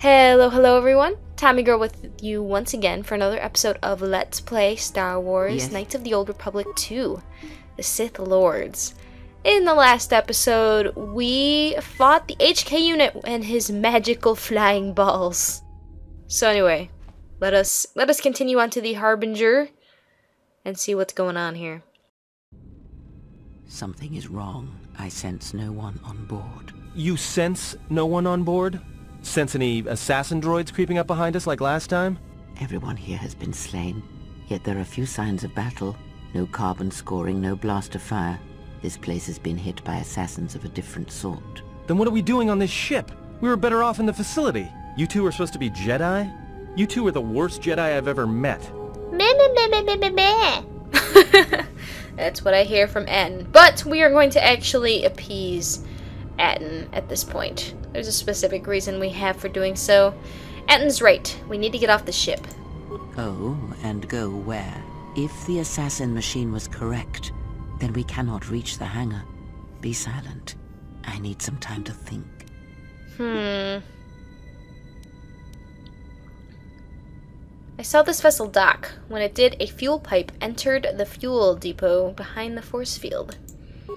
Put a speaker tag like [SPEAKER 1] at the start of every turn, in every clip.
[SPEAKER 1] Hello, hello everyone. Tommygirl with you once again for another episode of Let's Play Star Wars
[SPEAKER 2] Yes.
[SPEAKER 1] Knights of the Old Republic 2 The Sith Lords. In the last episode, we fought the HK unit and his magical flying balls. So anyway, let us let us continue on to the Harbinger and see what's going on here.
[SPEAKER 2] Something is wrong. I sense no one on board.
[SPEAKER 3] You sense no one on board? Sense any assassin droids creeping up behind us like last time?
[SPEAKER 2] Everyone here has been slain, yet there are few signs of battle. No carbon scoring, no blaster fire. This place has been hit by assassins of a different sort.
[SPEAKER 3] Then what are we doing on this ship? We were better off in the facility. You two are supposed to be Jedi? You two are the worst Jedi I've ever met.
[SPEAKER 1] Meh, meh, meh, meh, meh, meh, meh. That's what I hear from Atton. But we are going to actually appease Atton at this point. There's a specific reason we have for doing so. Atton's right. We need to get off the ship.
[SPEAKER 2] Oh, and go where? If the assassin machine was correct, then we cannot reach the hangar. Be silent. I need some time to think.
[SPEAKER 1] Hmm. I saw this vessel dock. When it did, a fuel pipe entered the fuel depot behind the force field.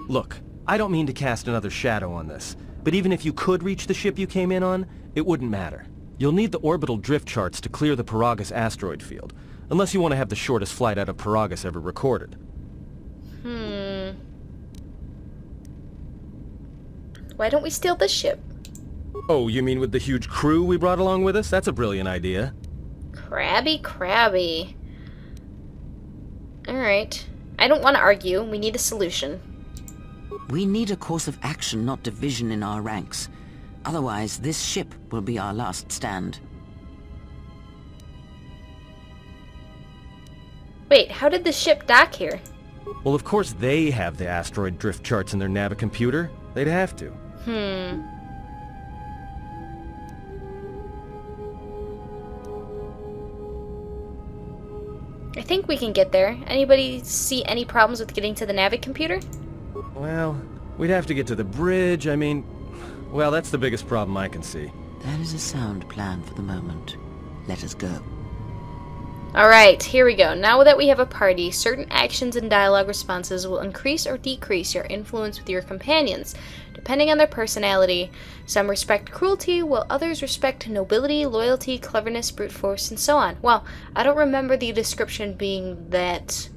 [SPEAKER 3] Look, I don't mean to cast another shadow on this, but even if you could reach the ship you came in on, it wouldn't matter. You'll need the orbital drift charts to clear the Peragus asteroid field, unless you want to have the shortest flight out of Peragus ever recorded.
[SPEAKER 1] Hmm. Why don't we steal this ship?
[SPEAKER 3] Oh, you mean with the huge crew we brought along with us? That's a brilliant idea.
[SPEAKER 1] Crabby, crabby. Alright. I don't want to argue. We need a solution.
[SPEAKER 2] We need a course of action, not division in our ranks. Otherwise, this ship will be our last stand.
[SPEAKER 1] Wait, how did the ship dock here?
[SPEAKER 3] Well, of course they have the asteroid drift charts in their Navicomputer. They'd have to.
[SPEAKER 1] Hmm. I think we can get there. Anybody see any problems with getting to the Navicomputer?
[SPEAKER 3] Well, we'd have to get to the bridge. I mean, well, that's the biggest problem I can see.
[SPEAKER 2] That is a sound plan for the moment. Let us go.
[SPEAKER 1] Alright, here we go. Now that we have a party, certain actions and dialogue responses will increase or decrease your influence with your companions, depending on their personality. Some respect cruelty, while others respect nobility, loyalty, cleverness, brute force, and so on. Well, I don't remember the description being that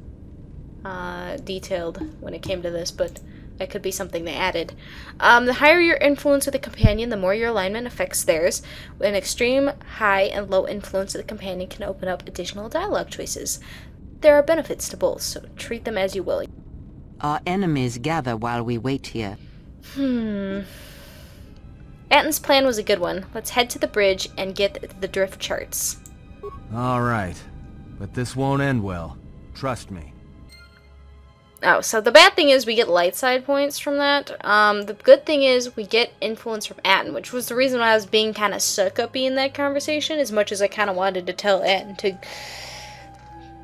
[SPEAKER 1] uh, detailed when it came to this, but that could be something they added. Um, the higher your influence with a companion, the more your alignment affects theirs. An extreme high and low influence of the companion can open up additional dialogue choices. There are benefits to both, so treat them as you will.
[SPEAKER 2] Our enemies gather while we wait here.
[SPEAKER 1] Hmm. Atton's plan was a good one. Let's head to the bridge and get the drift charts.
[SPEAKER 3] All right. But this won't end well. Trust me.
[SPEAKER 1] Oh, so the bad thing is we get light side points from that. Um, the good thing is we get influence from Atton, which was the reason why I was being kind of suck uppy in that conversation, as much as I kind of wanted to tell Atton to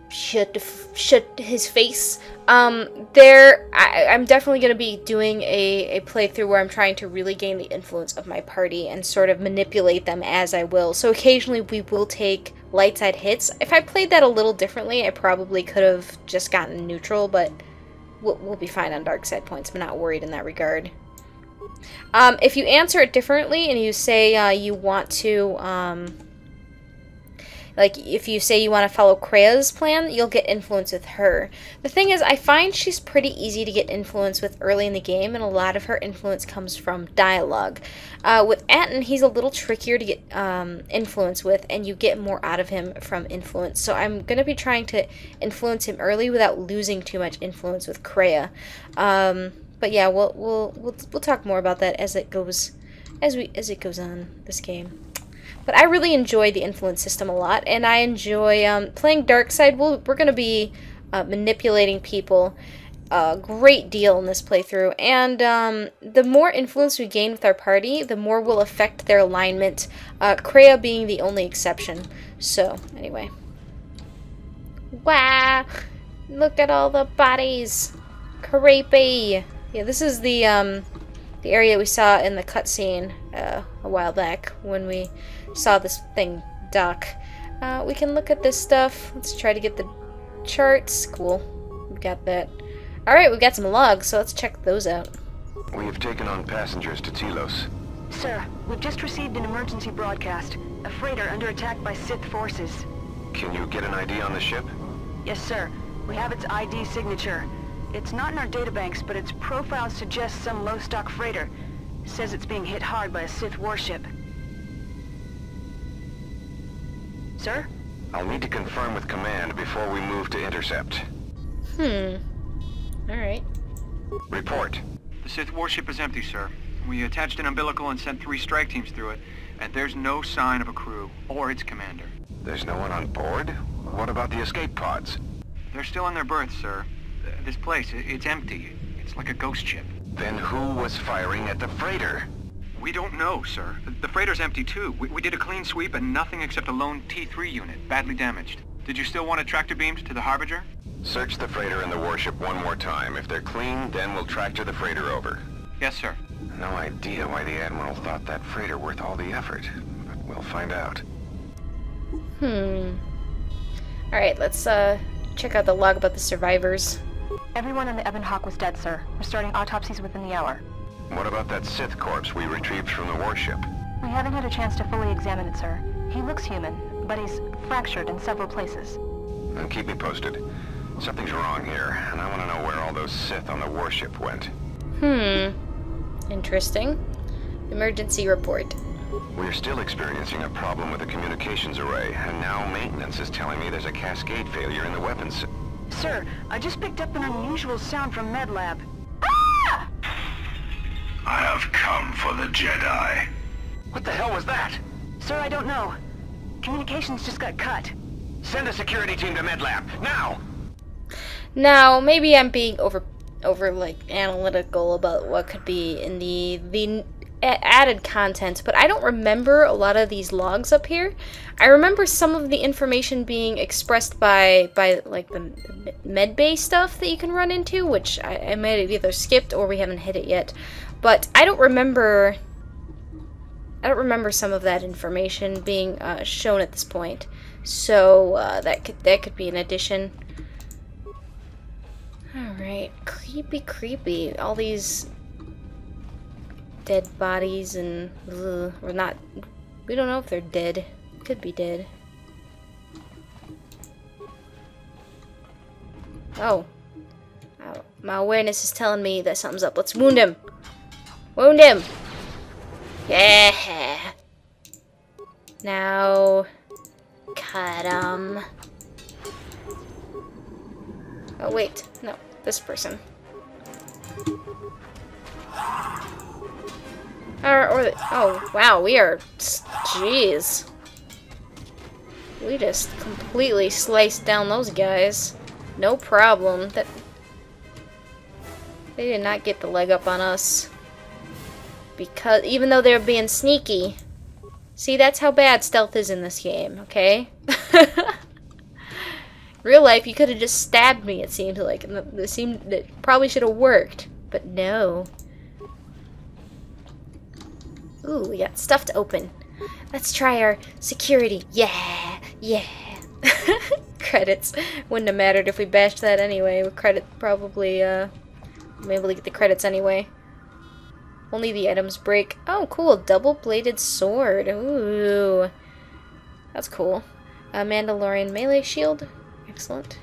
[SPEAKER 1] shut shut his face. Um, there, I, I'm definitely going to be doing a, a playthrough where I'm trying to really gain the influence of my party and sort of manipulate them as I will. So occasionally we will take light side hits. If I played that a little differently, I probably could have just gotten neutral, but we'll, we'll be fine on dark side points. I'm not worried in that regard. Um, if you answer it differently and you say uh, you want to, um, like if you say you want to follow Kreia's plan, you'll get influence with her. The thing is, I find she's pretty easy to get influence with early in the game, and a lot of her influence comes from dialogue. Uh, with Atton, he's a little trickier to get um, influence with, and you get more out of him from influence. So I'm gonna be trying to influence him early without losing too much influence with Kreia. Um, but yeah, we'll we'll we'll we'll talk more about that as it goes as we as it goes on this game. But I really enjoy the influence system a lot, and I enjoy um, playing dark side. We'll, we're going to be uh, manipulating people a great deal in this playthrough, and um, the more influence we gain with our party, the more will affect their alignment. Uh, Kreia being the only exception. So anyway, wow! Look at all the bodies, creepy. Yeah, this is the um, the area we saw in the cutscene uh, a while back when we saw this thing dock. Uh, we can look at this stuff. Let's try to get the charts. Cool. We've got that. Alright, we've got some logs, so let's check those out.
[SPEAKER 4] We have taken on passengers to Telos.
[SPEAKER 5] Sir, we've just received an emergency broadcast. A freighter under attack by Sith forces.
[SPEAKER 4] Can you get an ID on the ship?
[SPEAKER 5] Yes, sir. We have its ID signature. It's not in our databanks, but its profile suggests some low-stock freighter. Says it's being hit hard by a Sith warship. Sir?
[SPEAKER 4] I'll need to confirm with command before we move to intercept.
[SPEAKER 1] Hmm. Alright.
[SPEAKER 4] Report.
[SPEAKER 6] The Sith warship is empty, sir. We attached an umbilical and sent three strike teams through it, and there's no sign of a crew or its commander.
[SPEAKER 4] There's no one on board? What about the escape pods?
[SPEAKER 6] They're still in their berths, sir. This place, i- it's empty. It's like a ghost ship.
[SPEAKER 4] Then who was firing at the freighter?
[SPEAKER 6] We don't know, sir. The- The freighter's empty, too. We, we did a clean sweep and nothing except a lone T-3 unit, badly damaged. Did you still want a tractor beamed to the Harbinger?
[SPEAKER 4] Search the freighter and the warship one more time. If they're clean, then we'll tractor the freighter over.
[SPEAKER 6] Yes, sir.
[SPEAKER 4] No idea why the Admiral thought that freighter worth all the effort, but we'll find out.
[SPEAKER 1] Hmm. Alright, let's uh check out the log about the survivors.
[SPEAKER 5] Everyone on the Ebon Hawk was dead, sir. We're starting autopsies within the hour.
[SPEAKER 4] What about that Sith corpse we retrieved from the warship?
[SPEAKER 5] We haven't had a chance to fully examine it, sir. He looks human, but he's fractured in several places.
[SPEAKER 4] Then keep me posted. Something's wrong here, and I want to know where all those Sith on the warship went.
[SPEAKER 1] Hmm. Interesting. Emergency report.
[SPEAKER 4] We're still experiencing a problem with the communications array, and now maintenance is telling me there's a cascade failure in the weapons.
[SPEAKER 5] Sir, I just picked up an unusual sound from MedLab.
[SPEAKER 4] I have come for the Jedi. What the hell was that?
[SPEAKER 5] Sir, I don't know. Communications just got cut.
[SPEAKER 4] Send a security team to MedLab, now!
[SPEAKER 1] Now, maybe I'm being over over like analytical about what could be in the the a- added content, but I don't remember a lot of these logs up here. I remember some of the information being expressed by by like the, the med bay stuff that you can run into, which I, I might have either skipped or we haven't hit it yet. But I don't remember. I don't remember some of that information being uh, shown at this point, so uh, that could that could be an addition. Alright, creepy, creepy. All these dead bodies and. Ugh, we're not. We don't know if they're dead. Could be dead. Oh. Oh, My awareness is telling me that something's up. Let's wound him. Wound him. Yeah. Now. Cut him. Oh, wait. No, this person. Or, or, oh, wow, we are, jeez. We just completely sliced down those guys. No problem. That They did not get the leg up on us. Because, even though they're being sneaky. See, that's how bad stealth is in this game, okay? Real life, you could have just stabbed me, it seemed like. It seemed it probably should have worked. But no. Ooh, we got stuff to open. Let's try our security. Yeah, yeah. credits. Wouldn't have mattered if we bashed that anyway. Credit probably, uh, I'm able to get the credits anyway. Only the items break. Oh, cool. Double-bladed sword. Ooh. That's cool. A Mandalorian melee shield. Excellent.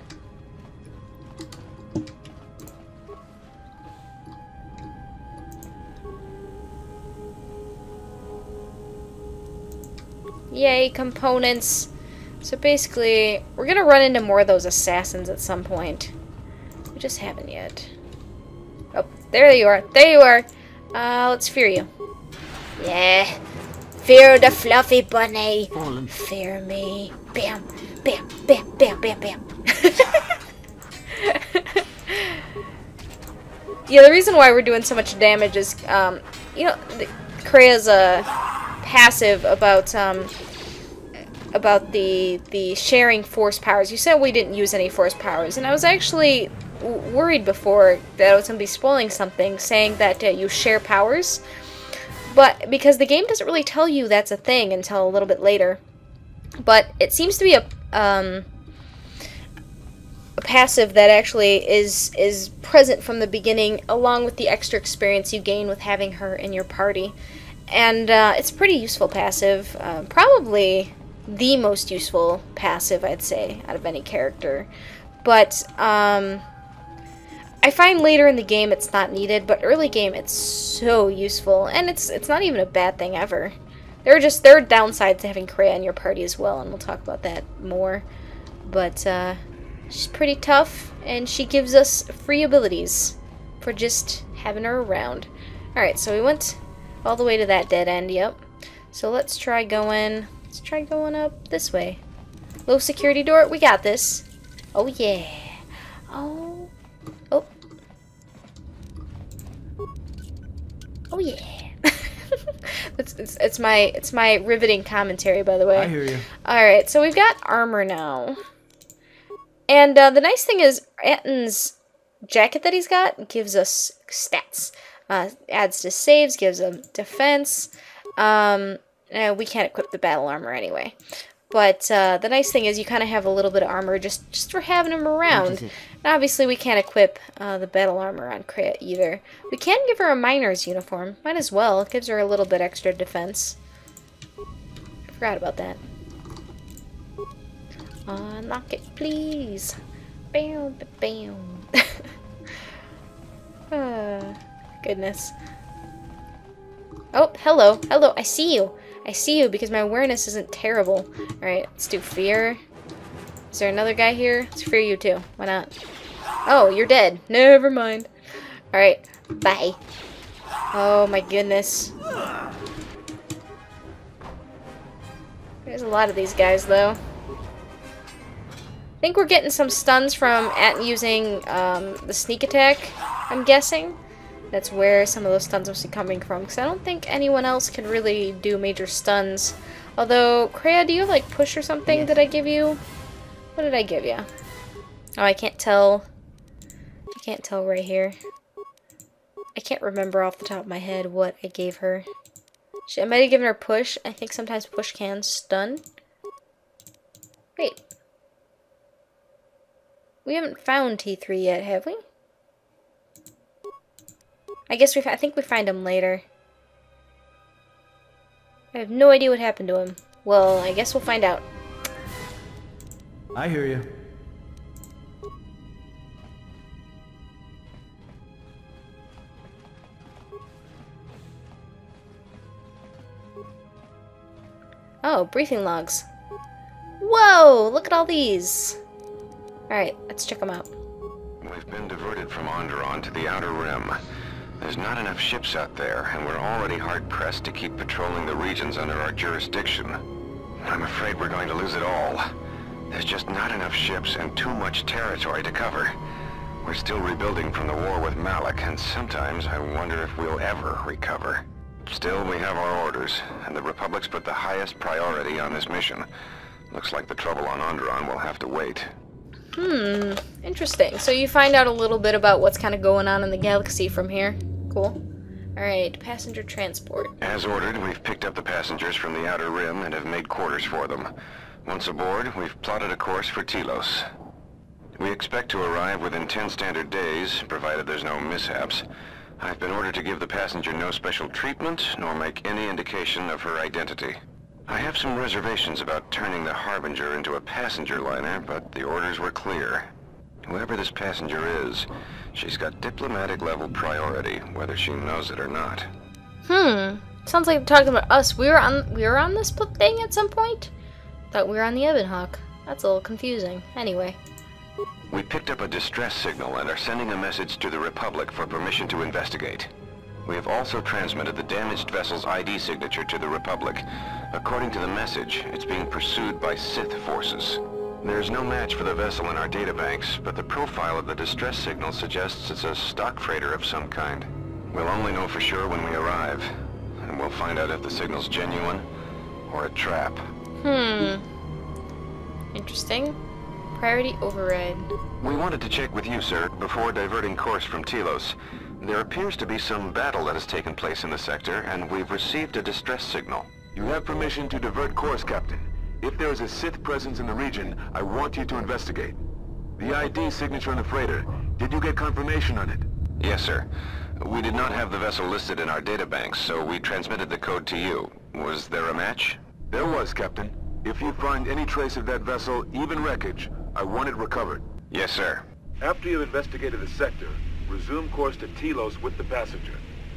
[SPEAKER 1] Yay, components. So basically, we're gonna run into more of those assassins at some point. We just haven't yet. Oh, there you are. There you are. Uh, let's fear you. Yeah. Fear the fluffy bunny.
[SPEAKER 2] Fallen.
[SPEAKER 1] Fear me. Bam, bam, bam, bam, bam, bam. yeah, the reason why we're doing so much damage is, um, you know, the, Kreia's uh, passive about um, about the the sharing force powers. You said we didn't use any force powers, and I was actually worried before that I was going to be spoiling something, saying that uh, you share powers. But because the game doesn't really tell you that's a thing until a little bit later. But it seems to be a um, a passive that actually is is present from the beginning, along with the extra experience you gain with having her in your party. And uh, it's pretty useful passive. Uh, probably the most useful passive, I'd say, out of any character. But um, I find later in the game it's not needed, but early game it's so useful, and it's it's not even a bad thing ever. There are just there are downsides to having Kreia in your party as well, and we'll talk about that more. But uh, she's pretty tough, and she gives us free abilities for just having her around. All right, so we went all the way to that dead end. Yep. So let's try going. Let's try going up this way. Low security door. We got this. Oh yeah. Oh. Oh. Oh yeah. it's, it's it's my it's my riveting commentary, by the way.
[SPEAKER 3] I hear you.
[SPEAKER 1] All right, so we've got armor now, and uh, the nice thing is Atton's jacket that he's got gives us stats. Uh, adds to saves, gives him defense. Um, uh, we can't equip the battle armor anyway. But uh, the nice thing is you kind of have a little bit of armor just, just for having him around. And obviously we can't equip uh, the battle armor on Kreia either. We can give her a miner's uniform. Might as well. It gives her a little bit extra defense. I forgot about that. Unlock it, please. Bam, bam. ah, goodness. Oh, hello. Hello, I see you. I see you because my awareness isn't terrible. Alright, let's do fear. Is there another guy here? Let's fear you too. Why not? Oh, you're dead. Never mind. Alright, bye. Oh my goodness. There's a lot of these guys though. I think we're getting some stuns from at using um, the sneak attack, I'm guessing. That's where some of those stuns must be coming from, because I don't think anyone else can really do major stuns. Although, Kreia, do you have, like, push or something that I give you? What did I give you? Oh, I can't tell. I can't tell right here. I can't remember off the top of my head what I gave her. She, I might have given her push. I think sometimes push can stun. Wait. We haven't found T3 yet, have we? I guess we. I think we find him later. I have no idea what happened to him. Well, I guess we'll find out.
[SPEAKER 3] I hear you.
[SPEAKER 1] Oh, briefing logs. Whoa! Look at all these. Alright, let's check them out.
[SPEAKER 4] We've been diverted from Onderon to the Outer Rim. There's not enough ships out there, and we're already hard-pressed to keep patrolling the regions under our jurisdiction. I'm afraid we're going to lose it all. There's just not enough ships and too much territory to cover. We're still rebuilding from the war with Malak, and sometimes I wonder if we'll ever recover. Still, we have our orders, and the Republic's put the highest priority on this mission. Looks like the trouble on Onderon will have to wait.
[SPEAKER 1] Hmm, interesting. So you find out a little bit about what's kind of going on in the galaxy from here. Cool. Alright, passenger transport.
[SPEAKER 4] As ordered, we've picked up the passengers from the Outer Rim and have made quarters for them. Once aboard, we've plotted a course for Telos. We expect to arrive within 10 standard days, provided there's no mishaps. I've been ordered to give the passenger no special treatment, nor make any indication of her identity. I have some reservations about turning the Harbinger into a passenger liner, but the orders were clear. Whoever this passenger is, she's got diplomatic level priority, whether she knows it or not.
[SPEAKER 1] Hmm. Sounds like talking about us. We were on we were on this thing at some point. Thought we were on the Ebon Hawk. That's a little confusing. Anyway.
[SPEAKER 4] We picked up a distress signal and are sending a message to the Republic for permission to investigate. We have also transmitted the damaged vessel's ID signature to the Republic. According to the message, it's being pursued by Sith forces. There's no match for the vessel in our databanks, but the profile of the distress signal suggests it's a stock freighter of some kind. We'll only know for sure when we arrive, and we'll find out if the signal's genuine or a trap.
[SPEAKER 1] Hmm. Interesting. Priority override.
[SPEAKER 4] We wanted to check with you, sir, before diverting course from Telos. There appears to be some battle that has taken place in the sector, and we've received a distress signal.
[SPEAKER 7] You have permission to divert course, Captain. If there is a Sith presence in the region, I want you to investigate. The ID signature on the freighter, did you get confirmation on it?
[SPEAKER 4] Yes, sir. We did not have the vessel listed in our databanks, so we transmitted the code to you. Was there a match?
[SPEAKER 7] There was, Captain. If you find any trace of that vessel, even wreckage, I want it recovered.
[SPEAKER 4] Yes, sir.
[SPEAKER 7] After you've investigated the sector, resume course to Telos with the passenger.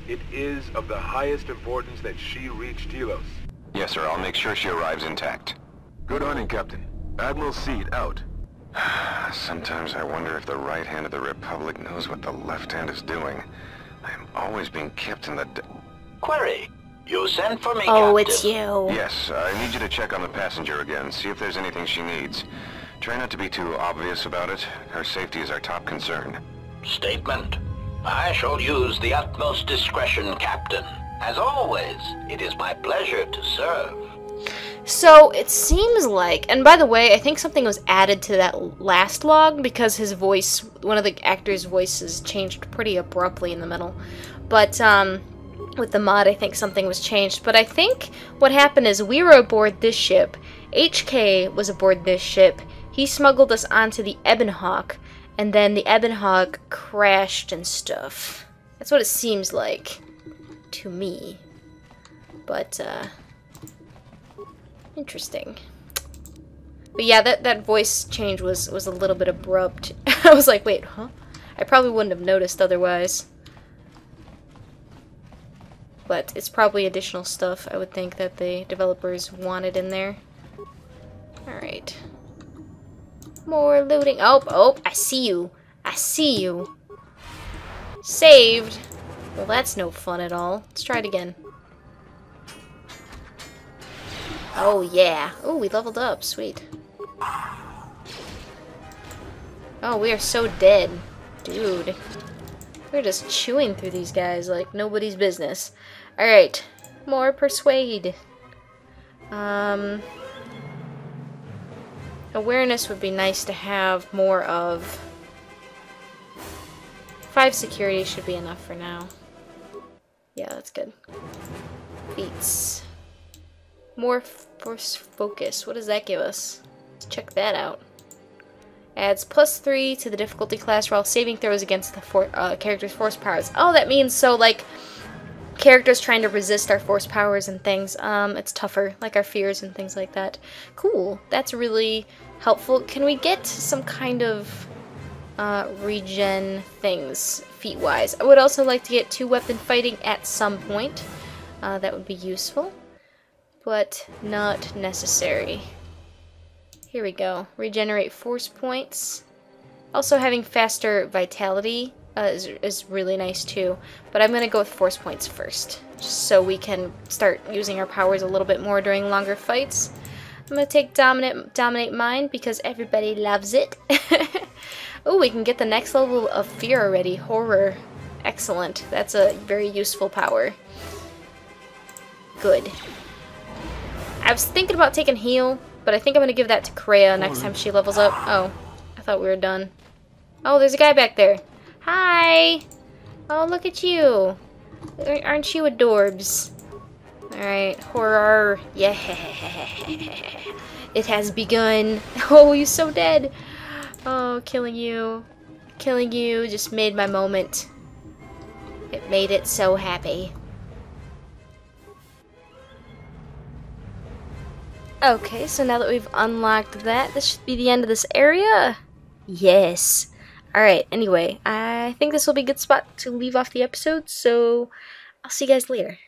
[SPEAKER 7] It is of the highest importance that she reach Telos.
[SPEAKER 4] Yes, sir. I'll make sure she arrives intact.
[SPEAKER 7] Good hunting, Captain. Admiral Seed out.
[SPEAKER 4] Sometimes I wonder if the right hand of the Republic knows what the left hand is doing. I am always being kept in the... d-
[SPEAKER 8] Query. You sent for me,
[SPEAKER 1] Oh,
[SPEAKER 8] Captain.
[SPEAKER 1] it's you.
[SPEAKER 4] Yes, I need you to check on the passenger again, see if there's anything she needs. Try not to be too obvious about it. Her safety is our top concern.
[SPEAKER 8] Statement. I shall use the utmost discretion, Captain. As always, it is my pleasure to serve.
[SPEAKER 1] So it seems like, and by the way, I think something was added to that last log because his voice, one of the actors' voices, changed pretty abruptly in the middle. But um, with the mod, I think something was changed. But I think what happened is we were aboard this ship. HK was aboard this ship. He smuggled us onto the Ebon Hawk, and then the Ebon Hawk crashed and stuff. That's what it seems like to me. But uh, Interesting. But yeah, that, that voice change was, was a little bit abrupt. I was like, wait, huh? I probably wouldn't have noticed otherwise. But it's probably additional stuff, I would think, that the developers wanted in there. Alright. More looting. Oh, oh, I see you. I see you. Saved. Well, that's no fun at all. Let's try it again. Oh, yeah. Oh, we leveled up. Sweet. Oh, we are so dead. Dude. We're just chewing through these guys like nobody's business. Alright. More persuade. Um... Awareness would be nice to have more of. Five security should be enough for now. Yeah, that's good. Beats. More force focus. What does that give us? Let's check that out. Adds plus three to the difficulty class while saving throws against the for uh, character's force powers. Oh, that means so like characters trying to resist our force powers and things. Um, it's tougher, like our fears and things like that. Cool. That's really helpful. Can we get some kind of uh, regen things feat-wise? I would also like to get two weapon fighting at some point. Uh, that would be useful but not necessary. Here we go. Regenerate force points. Also having faster vitality uh, is, is really nice too, but I'm going to go with force points first, just so we can start using our powers a little bit more during longer fights. I'm going to take dominate, dominate Mind because everybody loves it. oh, we can get the next level of fear already. Horror. Excellent. That's a very useful power. Good. I was thinking about taking heal, but I think I'm going to give that to Kreia next time she levels up. Oh, I thought we were done. Oh, there's a guy back there. Hi! Oh, look at you. Aren't you adorbs? Alright, horror. Yeah. It has begun. Oh, you're so dead. Oh, killing you. Killing you just made my moment. It made it so happy. Okay, so now that we've unlocked that, this should be the end of this area. Yes. Alright, anyway, I think this will be a good spot to leave off the episode, so I'll see you guys later.